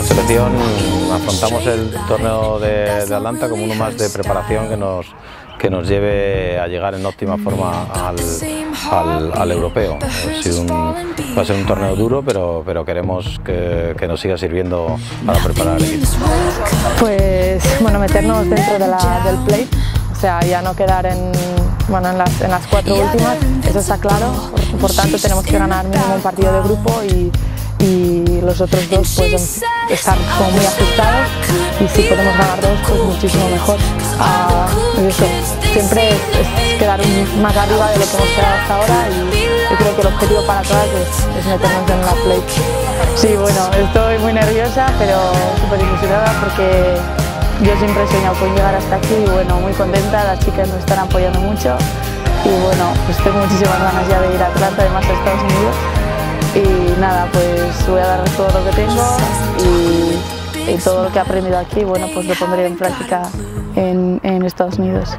selección afrontamos el torneo de, Atlanta como uno más de preparación que nos, que nos lleve a llegar en óptima forma al, europeo. va a ser un torneo duro, pero, pero queremos que, nos siga sirviendo para preparar el equipo. Pues bueno, meternos dentro del play, o sea, ya no quedar en, bueno, en, las, en las cuatro últimas, eso está claro, por, tanto tenemos que ganar mínimo un partido de grupo y los otros dos pues estar como muy ajustados y si podemos ganar dos pues muchísimo mejor. Ah, eso, siempre es, quedar más arriba de lo que hemos quedado hasta ahora y yo creo que el objetivo para todas es, meternos en la play. Sí, bueno, estoy muy nerviosa pero súper ilusionada porque yo siempre he soñado con llegar hasta aquí y bueno, muy contenta, las chicas nos están apoyando mucho y bueno, pues tengo muchísimas ganas ya de ir a Atlanta, además a Estados Unidos y nada, pues voy a dar todo lo que tengo y, todo lo que he aprendido aquí, bueno, pues lo pondré en práctica en, en Estados Unidos.